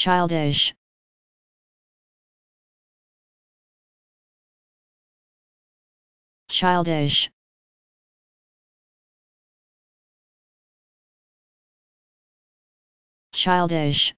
childish. Childish. Childish.